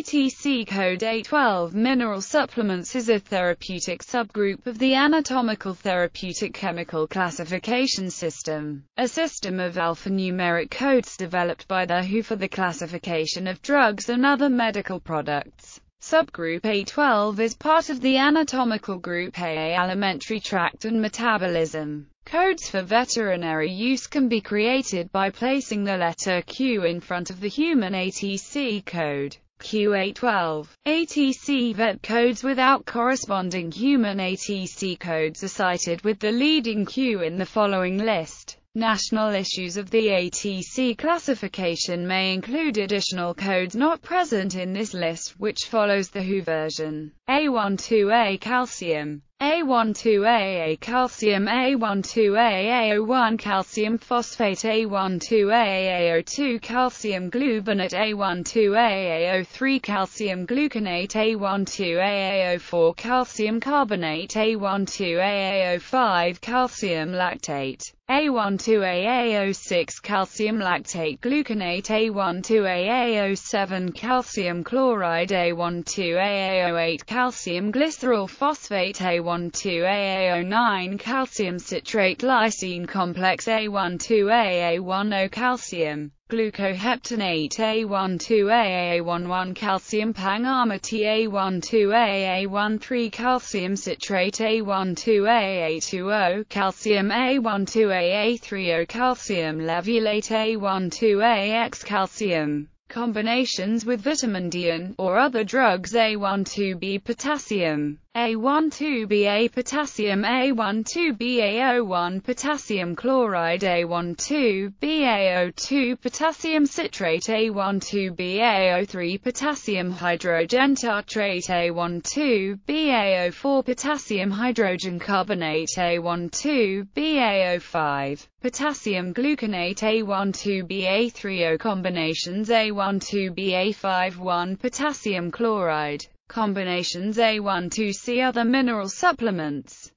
ATC code A12 mineral supplements is a therapeutic subgroup of the anatomical therapeutic chemical classification system, a system of alphanumeric codes developed by the WHO for the classification of drugs and other medical products. Subgroup A12 is part of the anatomical group A alimentary tract and metabolism. Codes for veterinary use can be created by placing the letter Q in front of the human ATC code. QA12. ATC vet codes without corresponding human ATC codes are cited with the leading Q in the following list. National issues of the ATC classification may include additional codes not present in this list, which follows the WHO version. A12A calcium a12AA calcium A12AA01 calcium phosphate A12AA02 calcium gluconate A12AA03 calcium gluconate A12AA04 calcium carbonate A12AA05 calcium lactate a12AA06 calcium lactate gluconate A12AA07 calcium chloride A12AA08 calcium glycerol phosphate A12AA09 calcium citrate lysine complex A12AA10 calcium glucoheptonate A12AA11 calcium pangamate A12AA13 calcium citrate A12AA20 calcium A12AA30 calcium levulate A12AX calcium. Combinations with vitamin D and, or other drugs A12B potassium a12BA potassium A12BA01 potassium chloride A12BA02 potassium citrate A12BA03 potassium hydrogen tartrate A12BA04 potassium hydrogen carbonate A12BA05 potassium gluconate A12BA30 combinations A12BA51 potassium chloride Combinations A1 2 C Other mineral supplements